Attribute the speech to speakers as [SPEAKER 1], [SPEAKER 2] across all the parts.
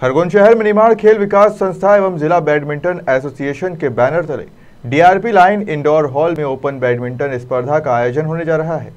[SPEAKER 1] खरगोन शहर में निर्माण खेल विकास संस्था एवं जिला बैडमिंटन एसोसिएशन के बैनर तले डीआरपी लाइन इंडोर हॉल में ओपन बैडमिंटन स्पर्धा का आयोजन होने जा रहा है।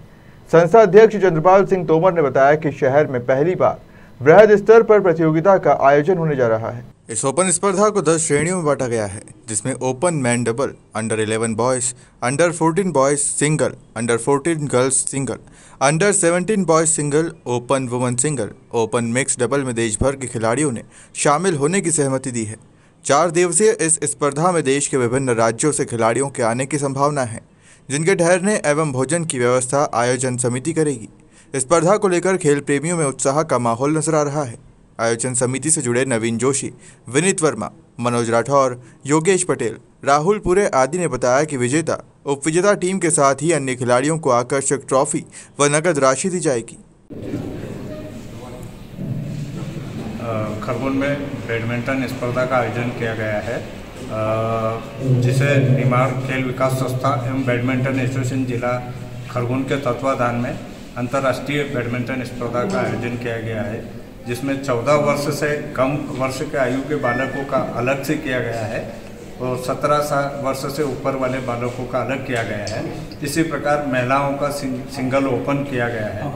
[SPEAKER 1] संस्था अध्यक्ष चंद्रपाल सिंह तोमर ने बताया कि शहर में पहली बार वृहद स्तर पर प्रतियोगिता का आयोजन होने जा रहा है। इस ओपन स्पर्धा को 10 श्रेणियों में बांटा गया है, जिसमें open man double, under 11 boys, under 14 boys single, under 14 girls single, under 17 boys single, open woman single, open mix double में देश भर के खिलाड़ियों ने शामिल होने की सहमति दी है। चार दिवसीय इस स्पर्धा में देश के विभिन्न राज्यों से खिलाड़ियों के आने की संभावना है, जिनके ठहरने एवं भोजन की व्यवस्था आयोजन समिति करेगी। स्पर्धा को लेकर खेल प्रेमियों में उत्साह का माहौल नज़र आ रहा है। आयोजन समिति से जुड़े नवीन जोशी, विनीत वर्मा, मनोज राठौर, योगेश पटेल, राहुल पुरे आदि ने बताया कि विजेता उप विजेता टीम के साथ ही अन्य खिलाड़ियों को आकर्षक ट्रॉफी व नकद राशि दी जाएगी।
[SPEAKER 2] खरगोन में बैडमिंटन स्पर्धा का आयोजन किया गया है। जिसे निमाड़ खेल विकास संस्था एवं बैडमिंटन एसोसिएशन जिला खरगोन के तत्वाधान में अंतर्राष्ट्रीय बैडमिंटन स्पर्धा का आयोजन किया गया है जिसमें 14 वर्ष से कम वर्ष के आयु के बालकों का अलग से किया गया है और 17 साल वर्ष से ऊपर वाले बालकों का अलग किया गया है। इसी प्रकार महिलाओं का सिंग, सिंगल ओपन किया गया है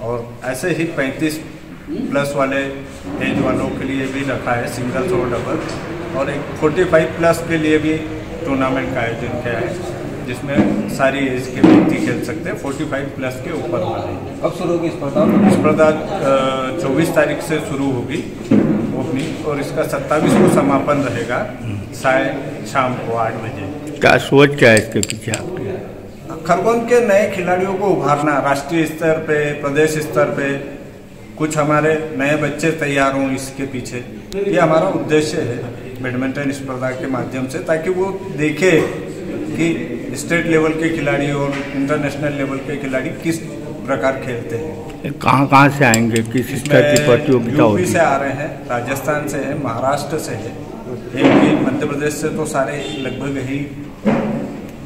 [SPEAKER 2] और ऐसे ही 35 प्लस वाले एज वालों के लिए भी रखा है सिंगल्स और डबल और एक 45 प्लस के लिए भी टूर्नामेंट का आयोजन किया है। जिसमें सारी एज के व्यक्ति खेल सकते हैं 45 प्लस के ऊपर वाले।
[SPEAKER 3] कब शुरू होगी स्पर्धा
[SPEAKER 2] स्पर्धा चौबीस तारीख से शुरू होगी ओपनिंग और इसका सत्ताईस को समापन रहेगा साय शाम को आठ बजे।
[SPEAKER 4] क्या सोच क्या है इसके पीछे आपके?
[SPEAKER 2] खरगोन के नए खिलाड़ियों को उभारना राष्ट्रीय स्तर पे प्रदेश स्तर पे कुछ हमारे नए बच्चे तैयार हों इसके पीछे। ये हमारा उद्देश्य है बैडमिंटन स्पर्धा के माध्यम से ताकि वो देखे कि स्टेट लेवल के खिलाड़ी और इंटरनेशनल लेवल के खिलाड़ी किस प्रकार खेलते हैं?
[SPEAKER 4] कहाँ कहाँ से आएँगे? किस स्तर की प्रतियोगिता
[SPEAKER 2] होगी से आ रहे हैं राजस्थान से है महाराष्ट्र से है एमपी मध्य प्रदेश से तो सारे लगभग ही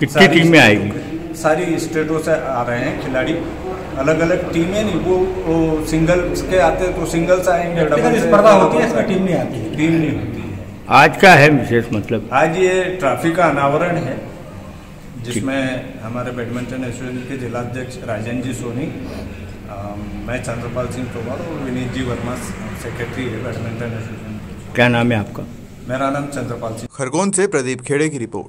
[SPEAKER 4] कितनी टीमें आएगी?
[SPEAKER 2] सारी स्टेटों से आ रहे हैं खिलाड़ी। अलग अलग टीमें नहीं वो, वो सिंगल के आते तो सिंगल से आएँगे
[SPEAKER 3] डबल स्पर्धा होती है इसमें टीम नहीं आती।
[SPEAKER 2] टीम नहीं होती है।
[SPEAKER 4] आज का है विशेष मतलब।
[SPEAKER 2] आज ये ट्रॉफी का अनावरण है जिसमें हमारे बैडमिंटन एसोसिएशन के जिलाध्यक्ष राजन जी सोनी मैं चंद्रपाल सिंह तोमर और विनीत जी वर्मा सेक्रेटरी है बैडमिंटन एसोसिएशन
[SPEAKER 4] क्या नाम है आपका?
[SPEAKER 2] मेरा नाम चंद्रपाल सिंह।
[SPEAKER 1] खरगोन से प्रदीप खेड़े की रिपोर्ट।